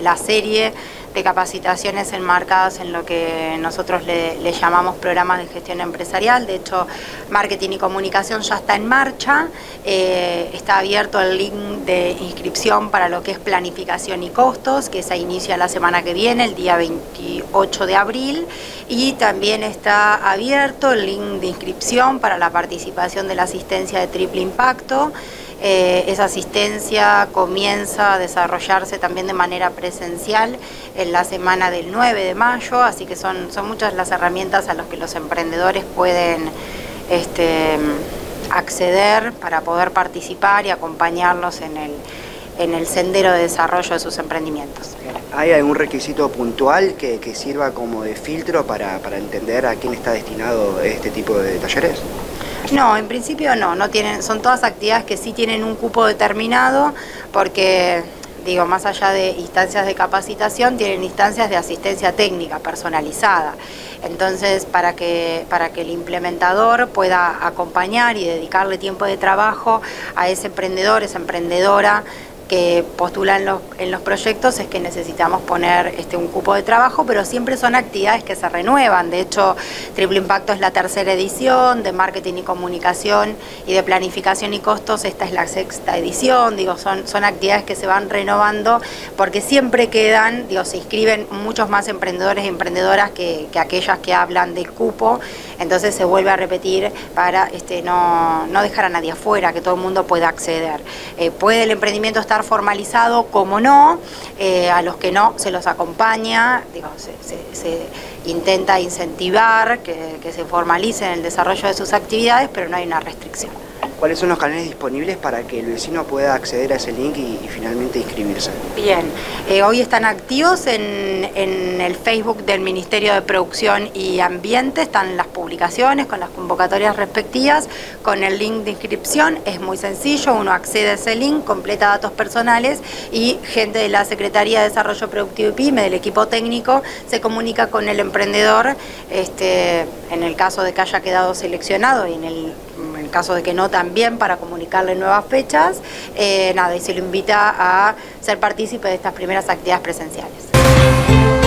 La serie de capacitaciones enmarcadas en lo que nosotros le, llamamos programas de gestión empresarial. De hecho, marketing y comunicación ya está en marcha. Eh, está abierto el link de inscripción para lo que es planificación y costos, que se inicia la semana que viene, el día 28 de abril. Y también está abierto el link de inscripción para la participación de la asistencia de triple impacto. Eh, esa asistencia comienza a desarrollarse también de manera presencial en la semana del 9 de mayo, así que son, son muchas las herramientas a las que los emprendedores pueden este, acceder para poder participar y acompañarlos en el, en el sendero de desarrollo de sus emprendimientos. ¿Hay algún requisito puntual que, sirva como de filtro para, para entender a quién está destinado este tipo de talleres? No, en principio no, no tienen, son todas actividades que sí tienen un cupo determinado porque digo, más allá de instancias de capacitación, tienen instancias de asistencia técnica personalizada. Entonces, para que, para que el implementador pueda acompañar y dedicarle tiempo de trabajo a ese emprendedor, esa emprendedora que postula en los, proyectos es que necesitamos poner este, un cupo de trabajo, pero siempre son actividades que se renuevan. De hecho, Triple Impacto es la tercera edición de marketing y comunicación y de planificación y costos. Esta es la sexta edición. Digo, son, son actividades que se van renovando porque siempre quedan, digo, se inscriben muchos más emprendedores y emprendedoras que, que aquellas que hablan del cupo. Entonces se vuelve a repetir para este, no, no dejar a nadie afuera, que todo el mundo pueda acceder. Eh, ¿Puede el emprendimiento estar formalizado, como no, eh, a los que no se los acompaña, se, intenta incentivar que, que se formalicen el desarrollo de sus actividades, pero no hay una restricción. ¿Cuáles son los canales disponibles para que el vecino pueda acceder a ese link y, finalmente inscribirse? Bien, eh, hoy están activos en, el Facebook del Ministerio de Producción y Ambiente, están las publicaciones con las convocatorias respectivas, con el link de inscripción, es muy sencillo, uno accede a ese link, completa datos personales y gente de la Secretaría de Desarrollo Productivo y PYME, del equipo técnico, se comunica con el emprendedor, este, en el caso de que haya quedado seleccionado y en el caso de que no también para comunicarle nuevas fechas, eh, nada, y se lo invita a ser partícipe de estas primeras actividades presenciales.